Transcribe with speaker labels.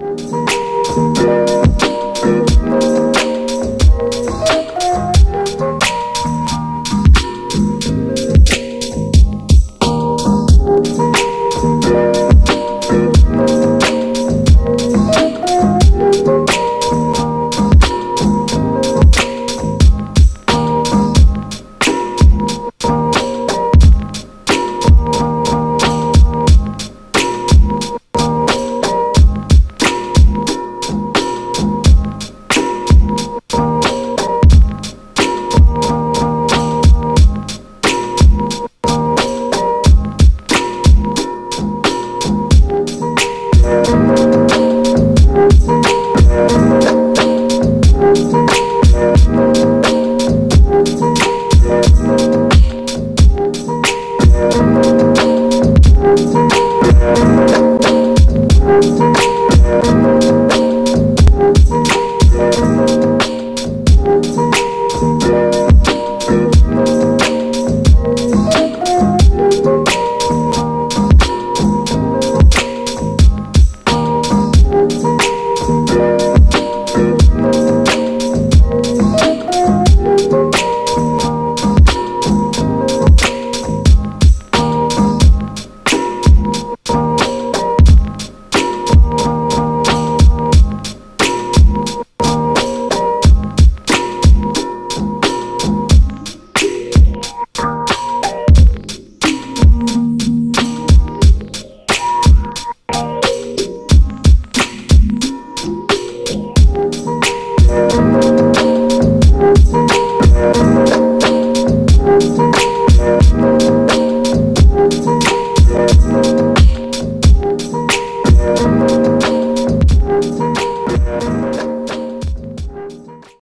Speaker 1: Música Música